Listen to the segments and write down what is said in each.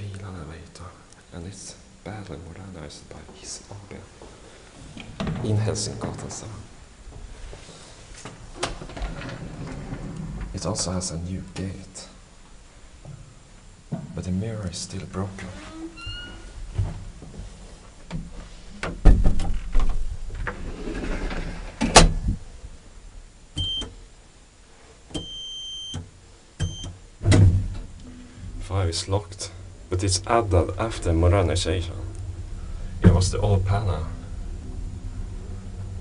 elevator and it's badly modernized by his ISAB in Hälsingegatan 7. It also has a new gate, but the mirror is still broken. Five is locked, but it's added after modernization. It was the old panel.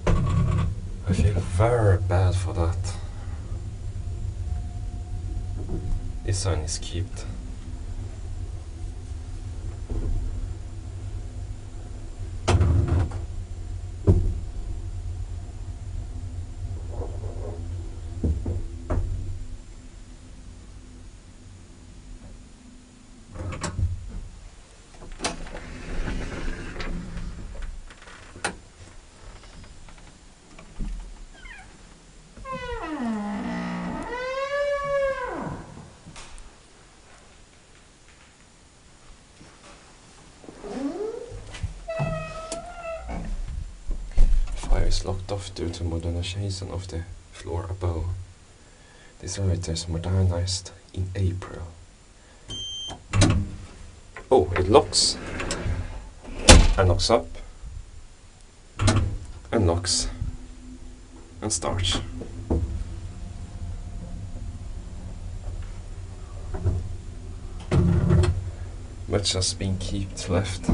I feel very bad for that. This sign is kept. Is locked off due to modernization of the floor above. This elevator is modernized in April. Oh, it locks. And locks up. And locks. And starts. Much has been kept left.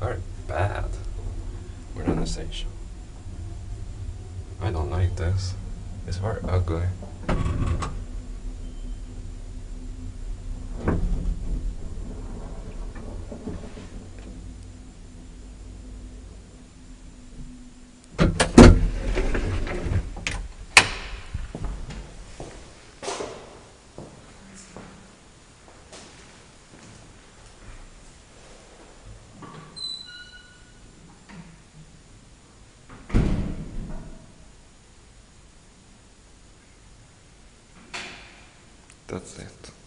Very bad I don't like this. It's very ugly. That's it.